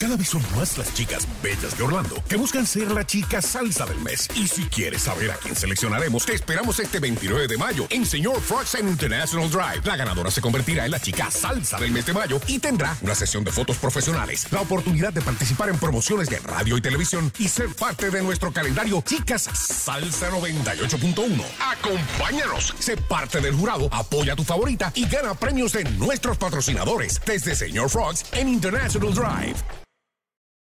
Cada vez son más las chicas bellas de Orlando que buscan ser la chica salsa del mes. Y si quieres saber a quién seleccionaremos, te esperamos este 29 de mayo en Señor Frogs en International Drive. La ganadora se convertirá en la chica salsa del mes de mayo y tendrá una sesión de fotos profesionales, la oportunidad de participar en promociones de radio y televisión y ser parte de nuestro calendario Chicas Salsa 98.1. Acompáñanos, sé parte del jurado, apoya a tu favorita y gana premios de nuestros patrocinadores desde Señor Frogs en International Drive.